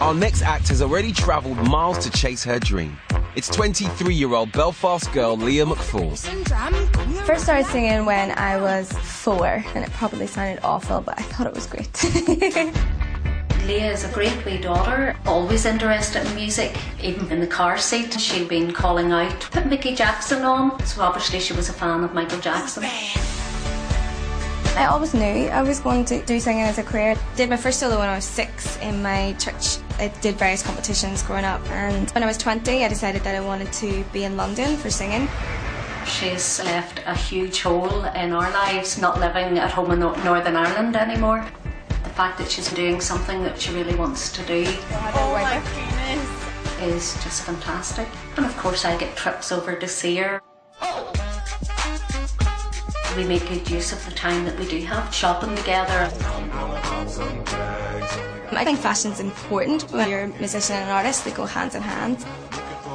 Our next act has already travelled miles to chase her dream. It's 23 year old Belfast girl Leah McFall. First started singing when I was four, and it probably sounded awful, but I thought it was great. Leah is a great wee daughter, always interested in music. Even in the car seat, she'd been calling out, put Mickey Jackson on. So obviously she was a fan of Michael Jackson. I always knew I was going to do singing as a career. Did my first solo when I was six in my church. I did various competitions growing up, and when I was 20, I decided that I wanted to be in London for singing. She's left a huge hole in our lives, not living at home in Northern Ireland anymore. The fact that she's doing something that she really wants to do oh is just fantastic. And of course, I get trips over to see her. Oh. We make good use of the time that we do have shopping together. I think fashion's important when you're a musician and an artist, they go hand in hand.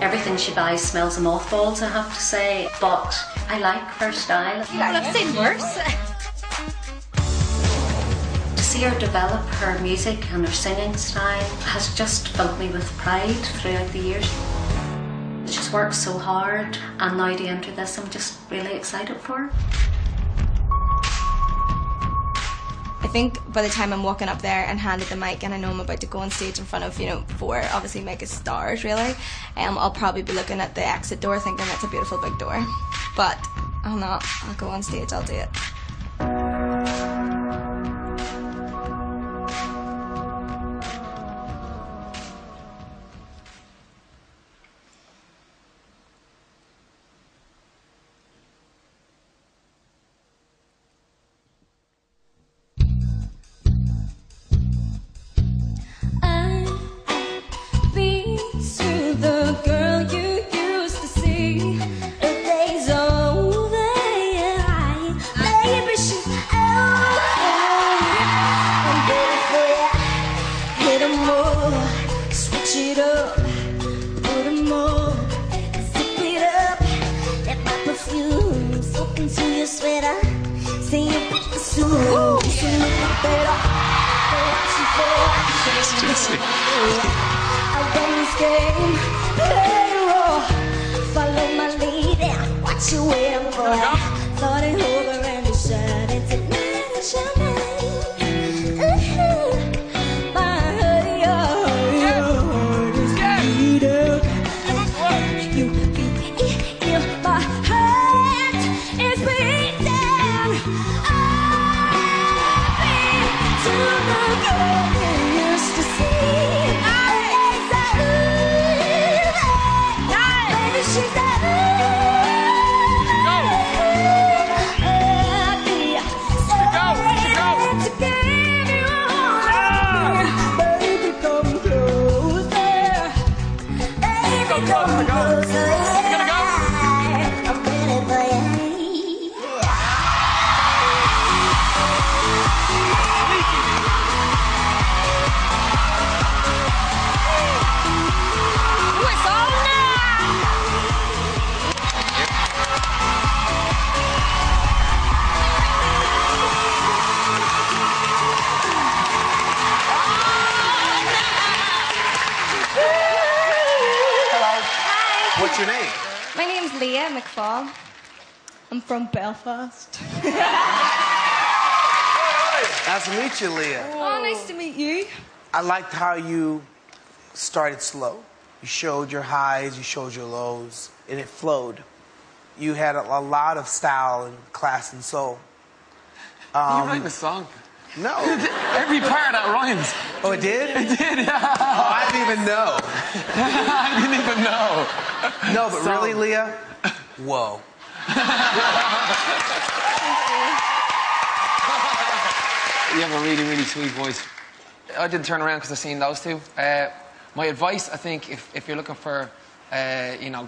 Everything she buys smells of mothballs, I have to say, but I like her style. I've seen worse. To see her develop her music and her singing style has just filled me with pride throughout the years. She's worked so hard, and now to enter this, I'm just really excited for her. Think by the time I'm walking up there and handed the mic and I know I'm about to go on stage in front of, you know, four obviously mega stars really, um, I'll probably be looking at the exit door thinking that's a beautiful big door. But I'll not. I'll go on stage, I'll do it. I run this game, play a role, follow my lead and what you waiting for? Thought it over and decided tonight I What's your name? My name's Leah McFall. I'm from Belfast. Nice to meet you, Leah. Oh, nice to meet you. I liked how you started slow. You showed your highs, you showed your lows, and it flowed. You had a, a lot of style and class and soul. you Um, writing a song. no. Every part that rhymes. Oh, it did? It did, yeah. Oh, I didn't even know. I didn't even know. No, but So- really, Leah? Whoa. You have a really, really sweet voice. I didn't turn around because I seen those two. Uh, my advice, I think, if, if you're looking for, uh, you know,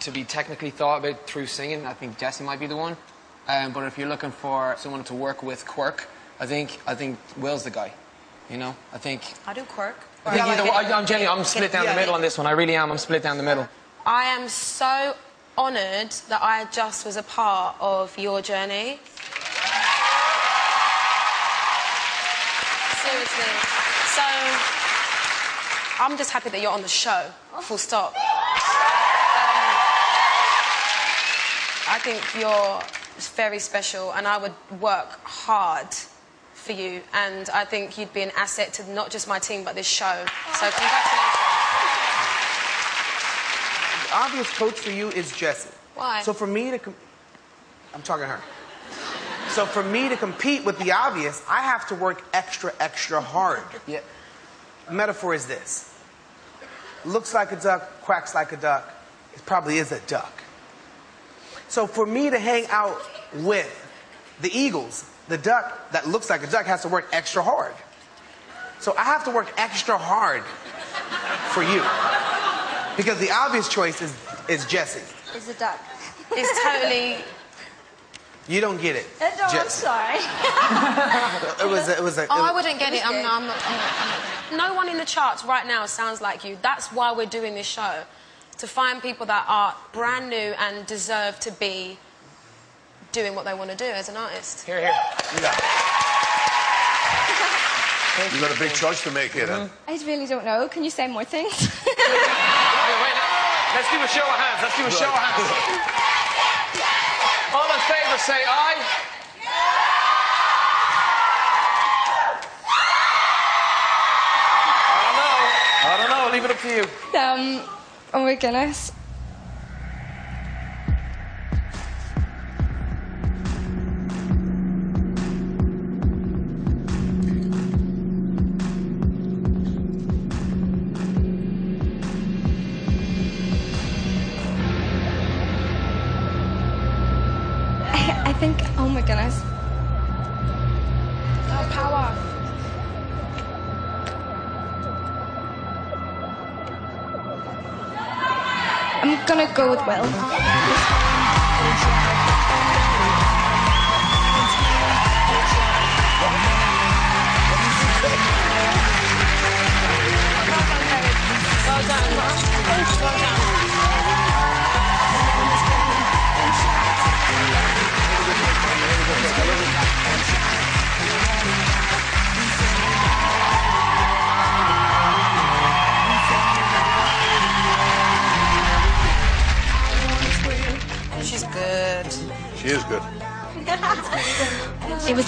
to be technically thought about through singing, I think Jessie might be the one. Um, but if you're looking for someone to work with quirk, I think I think Will's the guy. You know, I think. I do quirk. I think either, I, I'm genuinely, I'm split down the middle on this one. I really am. I'm split down the middle. I am so honoured that I just was a part of your journey. Seriously. So, I'm just happy that you're on the show. Full stop. Um, I think you're very special, and I would work hard for you. And I think you'd be an asset to not just my team, but this show. So congratulations. The obvious coach for you is Jessie. Why? So for me to, com- I'm talking to her. So for me to compete with the obvious, I have to work extra, extra hard. Yeah. Metaphor is this: looks like a duck, quacks like a duck. It probably is a duck. So for me to hang out with the Eagles, the duck that looks like a duck has to work extra hard. So I have to work extra hard for you. Because the obvious choice is, is Jessie. Is a duck. It's totally. You don't get it. Uh, no, I'm sorry. It was a, it was a, it Oh, I wouldn't get it. I'm, I'm, not, I'm, not, I'm not. No one in the charts right now sounds like you. That's why we're doing this show. To find people that are brand new and deserve to be doing what they want to do as an artist. Here, here. You've got a big choice to make here, then. I really don't know. Can you say more things? Wait, wait. Let's do a show of hands. Let's do a show of hands. All in favour, say aye. I don't know. I don't know. I'll leave it up to you. um, oh my goodness. I'm gonna go with Will. Well done. Well done. She's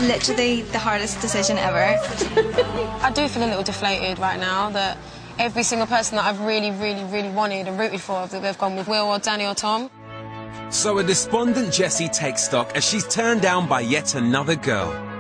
was literally the hardest decision ever. I do feel a little deflated right now that every single person that I've really, really, really wanted and rooted for, that they've gone with Will or Danny or Tom. So a despondent Jessie takes stock as she's turned down by yet another girl.